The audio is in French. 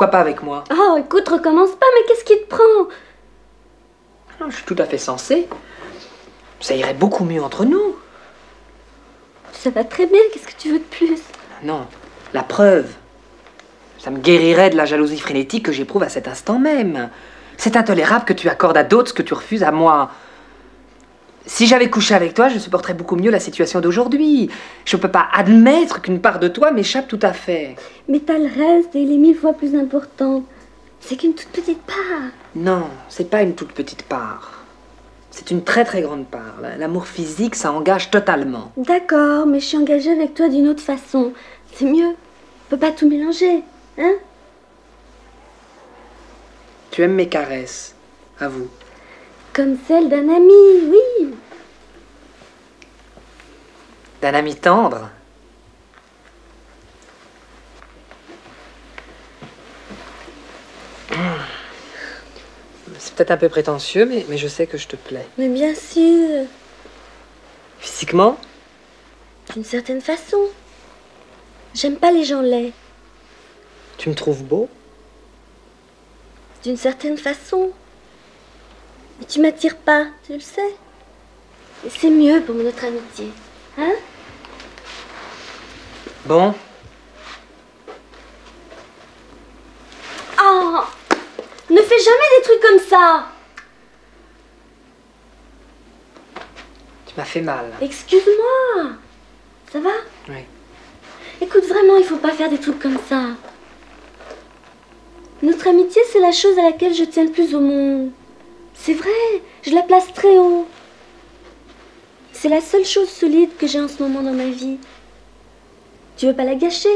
Pourquoi pas avec moi? Oh, écoute, recommence pas, mais qu'est-ce qui te prend? Non, Je suis tout à fait sensé. Ça irait beaucoup mieux entre nous. Ça va très bien, qu'est-ce que tu veux de plus? Non, la preuve. Ça me guérirait de la jalousie frénétique que j'éprouve à cet instant même. C'est intolérable que tu accordes à d'autres ce que tu refuses à moi. Si j'avais couché avec toi, je supporterais beaucoup mieux la situation d'aujourd'hui. Je ne peux pas admettre qu'une part de toi m'échappe tout à fait. Mais t'as le reste et il est mille fois plus important. C'est qu'une toute petite part. Non, c'est pas une toute petite part. C'est une très très grande part. L'amour physique, ça engage totalement. D'accord, mais je suis engagée avec toi d'une autre façon. C'est mieux. On peut pas tout mélanger, hein? Tu aimes mes caresses, avoue. Comme celle d'un ami, oui. D'un ami tendre. C'est peut-être un peu prétentieux, mais, mais je sais que je te plais. Mais bien sûr, Physiquement? D'une certaine façon. J'aime pas les gens laids. Tu me trouves beau? D'une certaine façon. Mais tu m'attires pas, tu le sais. Et c'est mieux pour notre amitié. Hein? Bon, Oh Ne fais jamais des trucs comme ça tu m'as fait mal. Excuse-moi Ça va? Oui. Écoute, vraiment, il faut pas faire des trucs comme ça. Notre amitié, c'est la chose à laquelle je tiens le plus au monde. C'est vrai, je la place très haut. C'est la seule chose solide que j'ai en ce moment dans ma vie. Tu veux pas la gâcher?